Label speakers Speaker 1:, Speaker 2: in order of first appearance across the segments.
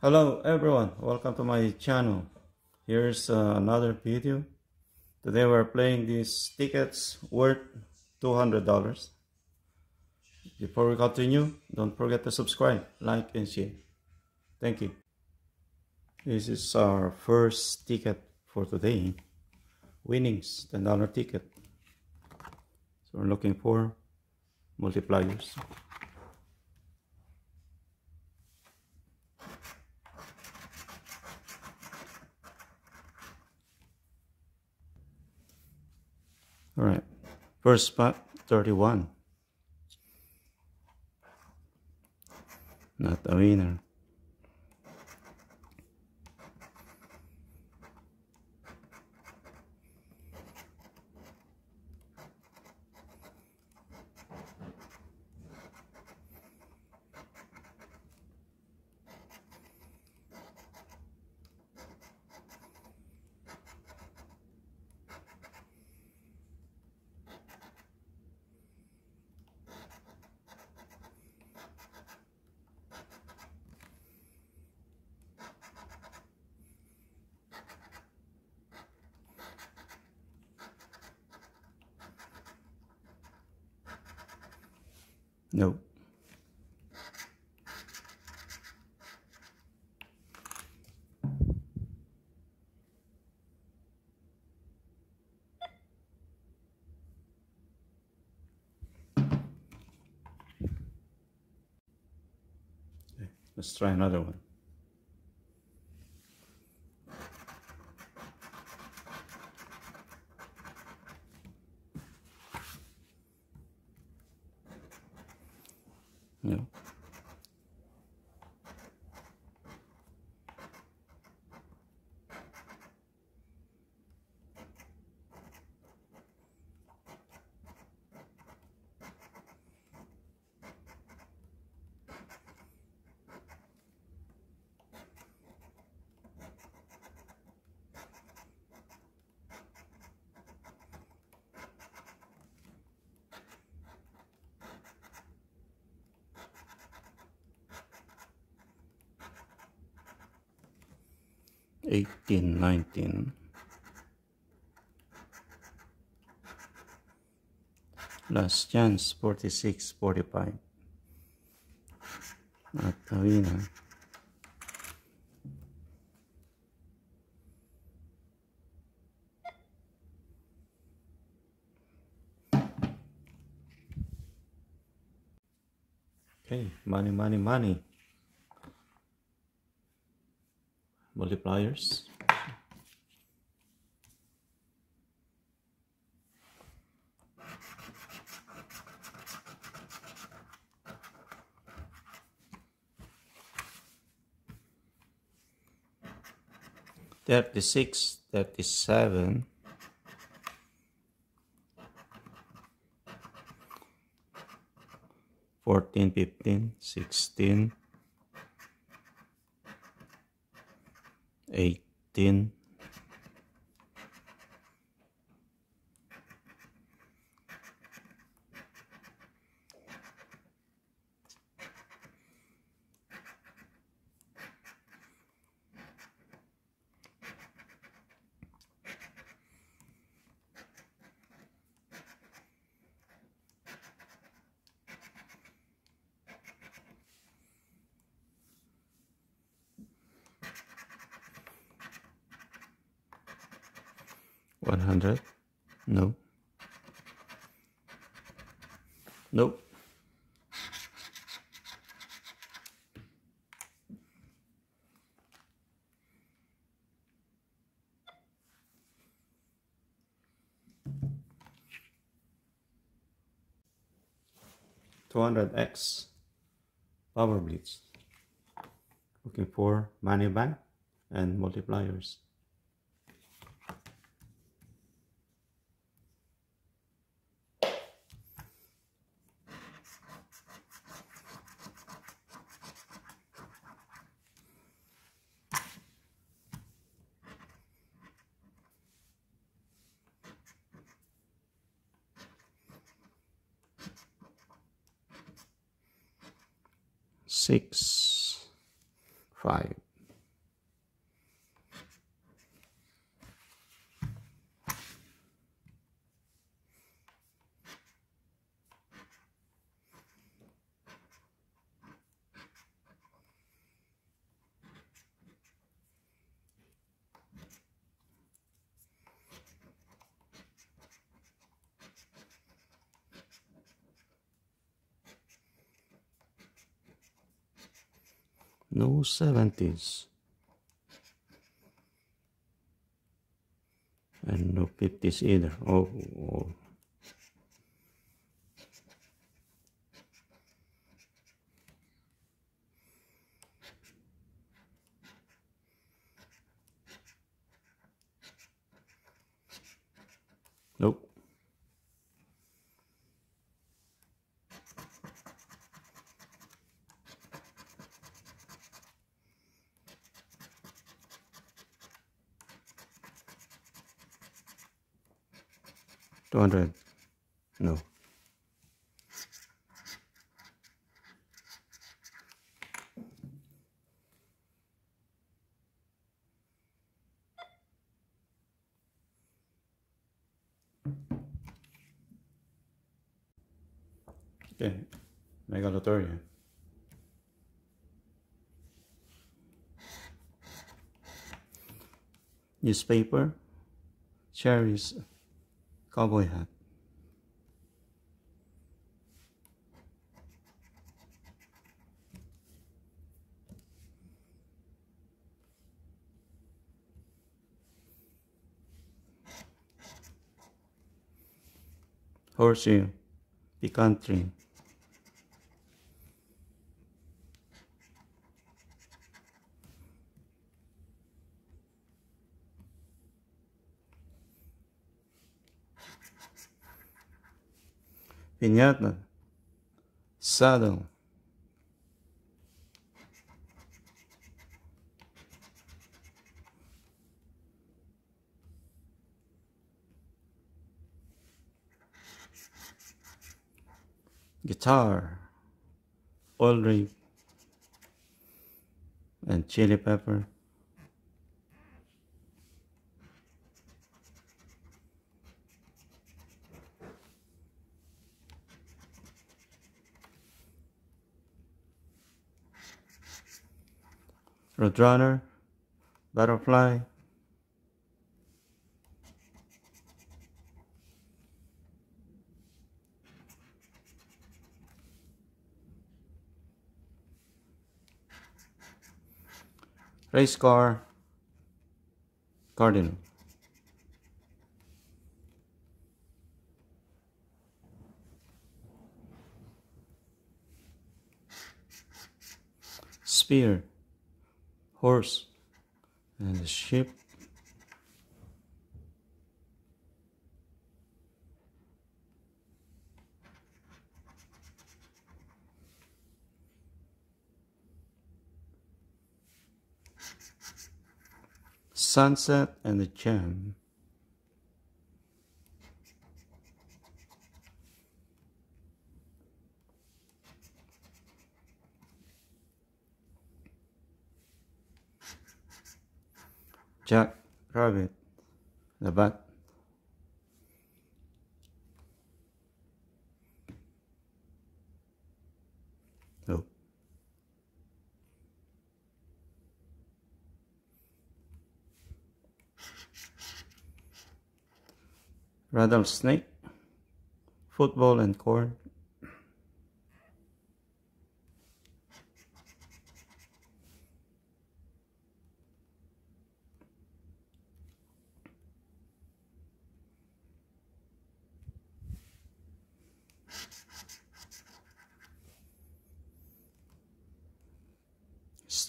Speaker 1: Hello everyone, welcome to my channel. Here's uh, another video. Today we're playing these tickets worth $200. Before we continue, don't forget to subscribe, like and share. Thank you. This is our first ticket for today. Winnings, $10 ticket. So we're looking for multipliers. All right, first spot 31. Not a winner. No. Okay, let's try another one. 没有。18, 19. Last chance, 46, 45. At. Okay, money, money, money. Multipliers. Thirty-six, thirty-seven, fourteen, fifteen, sixteen, eighteen, one hundred. No. Nope. Two hundred X Power Blitz. Looking for money bank and multipliers. six, five. No 70s. And no 50s either. Oh, oh. Nope. Two hundred. No. Okay, Mega Loteria. Newspaper, cherries, cowboy hat. Horseshoe, pecan tree. Piñata, saddle. Guitar, oil and chili pepper. Roadrunner, Butterfly, Race car, Cardinal. Spear, horse, and the sheep. Sunset and the gem. Jack Rabbit, the bat. Oh. Rattlesnake, football and corn.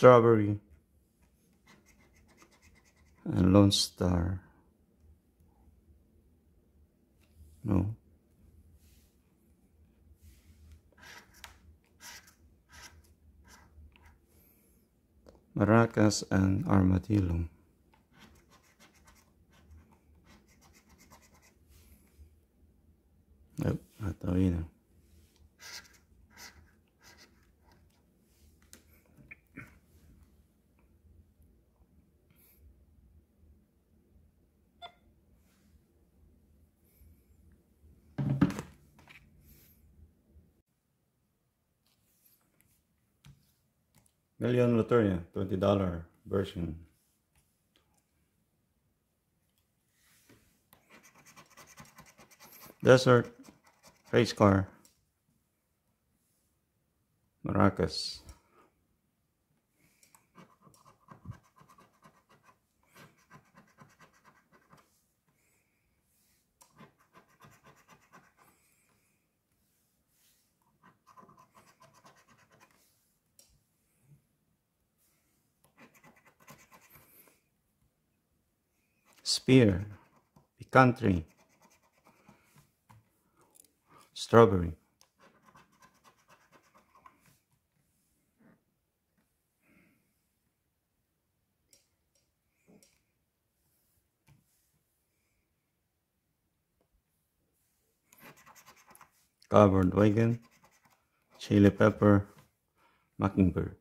Speaker 1: Strawberry and Lone Star. No. Maracas and Armadillo. Nope, not that either. Million Loteria, $20 version. Desert, race car, Maracas. Spear, country, strawberry. covered wagon, chili pepper, mockingbird.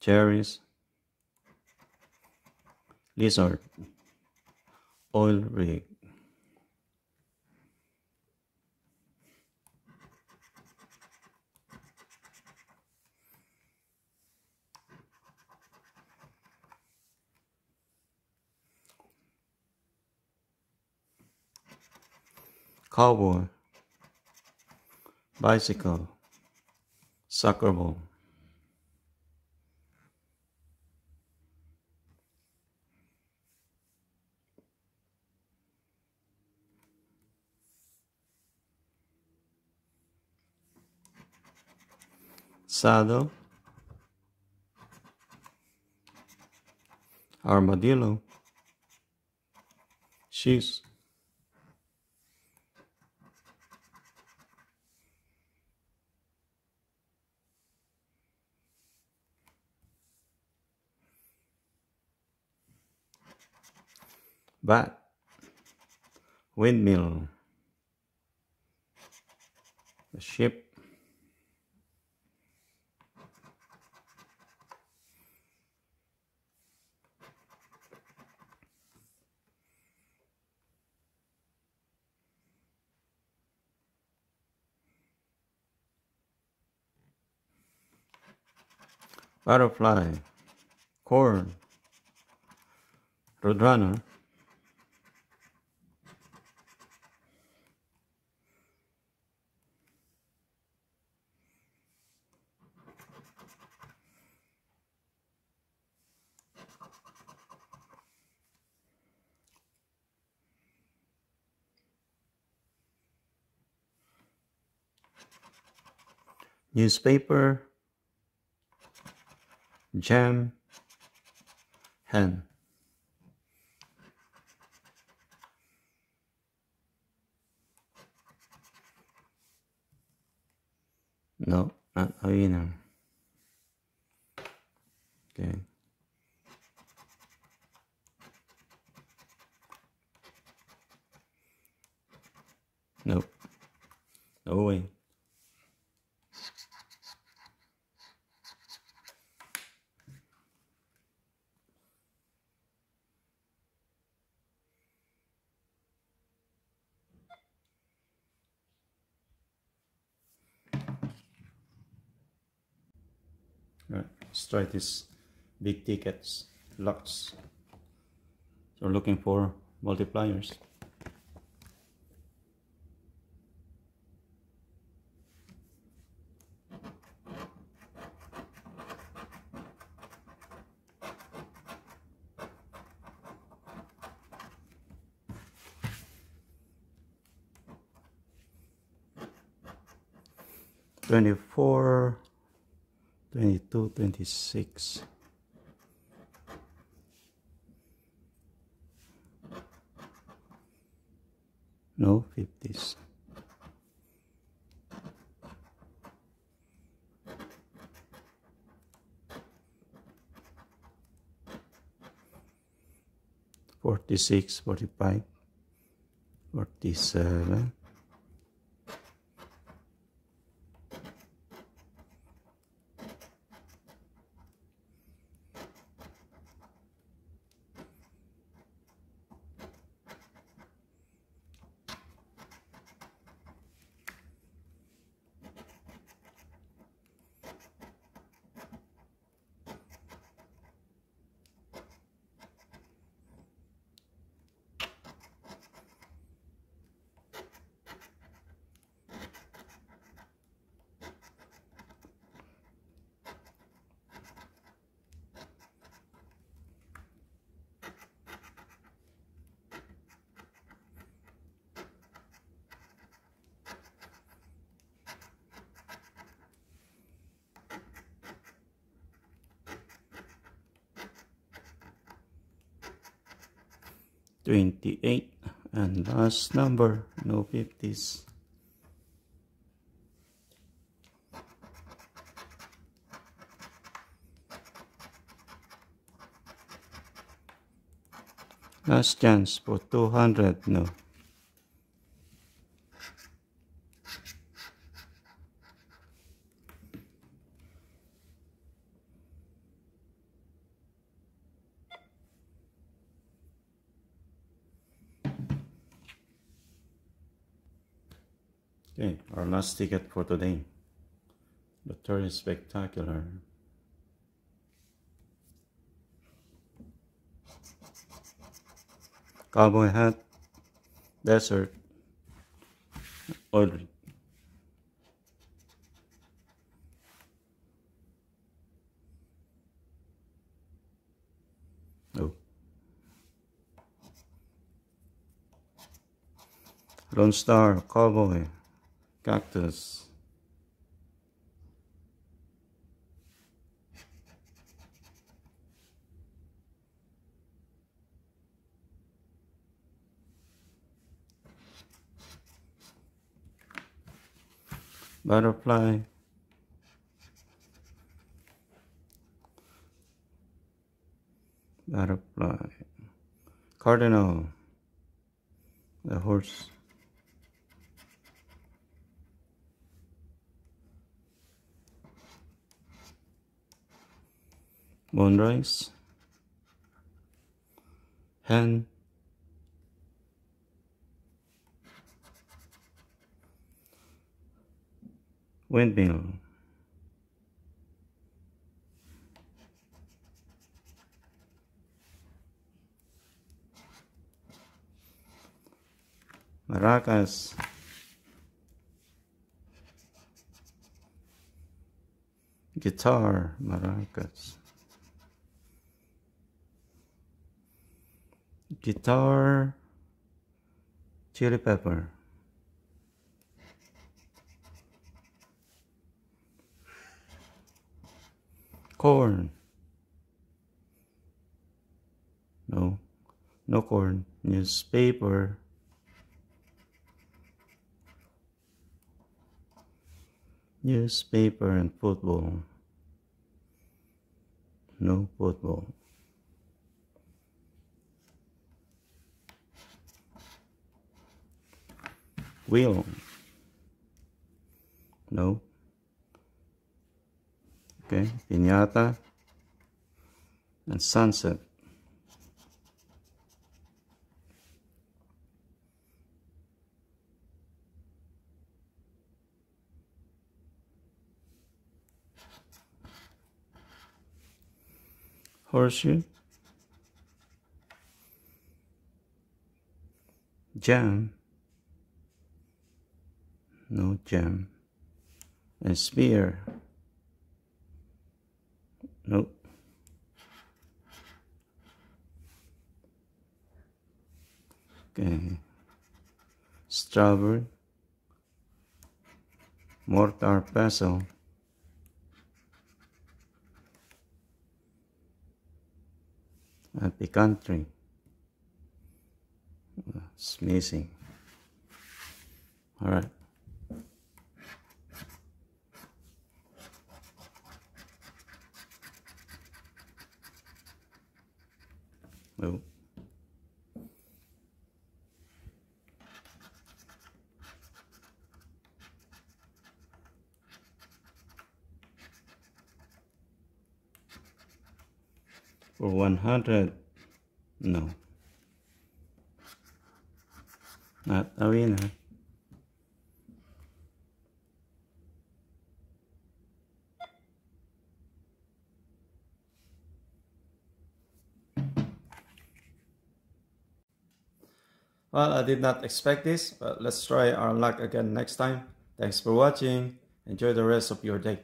Speaker 1: Cherries, lizard, oil rig. Cowboy, bicycle, soccer ball. Saddle, armadillo, shoes. Bat, windmill, a ship, butterfly, corn, roadrunner, newspaper, jam, hen. No, not hyena. Okay. Nope. No way. Right, let's try this big tickets lots. So we're looking for multipliers. Twenty-four 22, 26. No, 50s. Forty-six, forty-five, forty-seven. 28 and last number no 50s last chance for 200 no Okay, our last ticket for today. The third spectacular. Cowboy hat, desert, oil. Oh. Lone Star, Cowboy cactus. Butterfly. Butterfly. Cardinal. The horse moonrise, hen, windmill, maracas, guitar, maracas. Guitar, chili pepper. Corn. No, no corn. Newspaper. Newspaper and football. No football. Wheel. No? Okay piñata and sunset. Horseshoe. Jam no gem. And spear. Nope. Okay. Strawberry mortar pestle. And pecan tree. It's missing. All right Nope. For 100, no. Not a winner. Well, I did not expect this, but let's try our luck again next time. Thanks for watching. Enjoy the rest of your day.